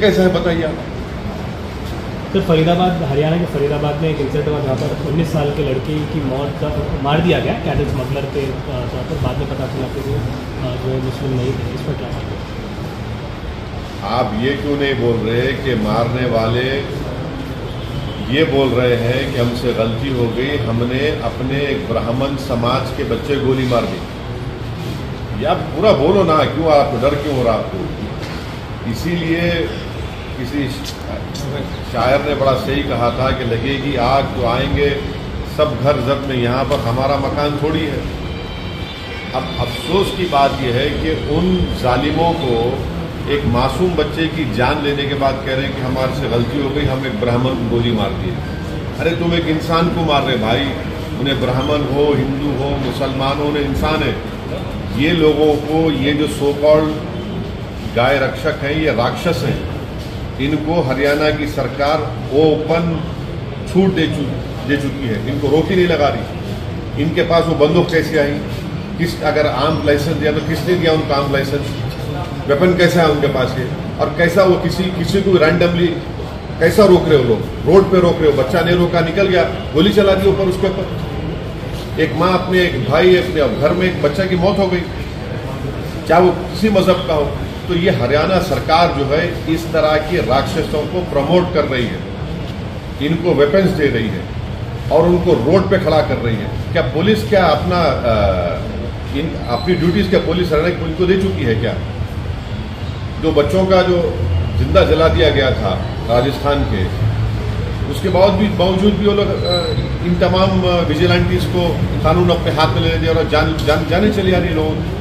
कैसा है बताइए आप। सर फरीदाबाद हरियाणा के फरीदाबाद में एक इंसिडेंट हुआ जहाँ पर 19 साल के लड़की की मौत का मार दिया गया कैटल स्मगलर के तौर पर। बाद में पता चला कि वो जो मुस्लिम नहीं थे इस पर क्या आप ये क्यों नहीं बोल रहे कि मारने वाले ये बोल रहे हैं कि हमसे गलती हो गई हमने अपने एक ब्राह्मण समाज के बच्चे गोली मार दी? ये आप पूरा बोलो ना क्यों आपको डर क्यों हो रहा आपको? इसीलिए किसी शायर ने बड़ा सही कहा था कि लगेगी आग तो आएँगे, सब घर जब में, यहाँ पर हमारा मकान थोड़ी है। अब अफसोस की बात यह है कि उन जालिमों को एक मासूम बच्चे की जान लेने के बाद कह रहे हैं कि हमारे से गलती हो गई हम एक ब्राह्मण को गोली मार दी अरे तुम एक इंसान को मार रहे भाई, उन्हें ब्राह्मण हो, हिंदू हो, मुसलमान हो, उन्हें इंसान है। ये लोगों को, ये जो सो कॉल्ड गाय रक्षक हैं, ये राक्षस हैं। इनको हरियाणा की सरकार ओपन छूट दे चु, दे चुकी है। इनको रोक ही नहीं लगा रही। इनके पास वो बंदूक कैसे आई? किस, अगर आर्म लाइसेंस दिया तो किसने दिया उनको आर्म लाइसेंस? वेपन कैसा है उनके पास ये? और कैसा वो किसी किसी को रैंडमली कैसा रोक रहे हो लोग? रोड पे रोक रहे हो? बच्चा नहीं रोका, निकल गया, गोली चला दी ऊपर उसके ऊपर। एक माँ अपने, एक भाई अपने घर में एक बच्चा की मौत हो गई। चाहे वो किसी मज़हब का हो? तो ये हरियाणा सरकार जो है इस तरह के राक्षसों को प्रमोट कर रही है। इनको वेपन्स दे रही है और उनको रोड पे खड़ा कर रही है। क्या पुलिस क्या अपना अ, इन अपनी ड्यूटीज़ क्या पुलिस हरियाणा पुलिस को दे चुकी है क्या? जो बच्चों का जो ज़िंदा जला दिया गया था राजस्थान के उसके बाद भी बावजूद भी वो लोग इन तमाम विजिलेंटीज को कानून अपने हाथ में ले लेते और जान, जान जाने चली आ रही लोगों।